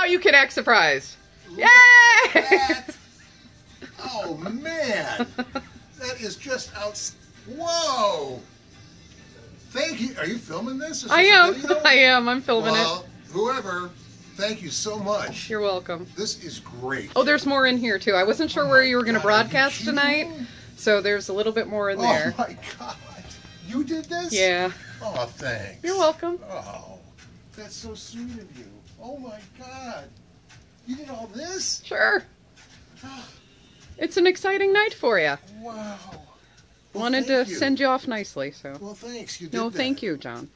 Now you can act surprised. Look Yay! that. Oh man, that is just out. Whoa! Thank you. Are you filming this? Is I am. I am. I'm filming well, whoever, thank you so much. You're welcome. This is great. Oh, there's more in here too. I wasn't sure Oh where you were going to God, are you broadcast tonight, so there's a little bit more in oh there. Oh my god, you did this? Yeah. Oh, thanks. You're welcome. Oh, that's so sweet of you. Oh my god, you did all this? Sure. Ah. It's an exciting night for you. Wow. Well, Wanted to you. send you off nicely, so. Well, thanks. You did No, that. thank you, John.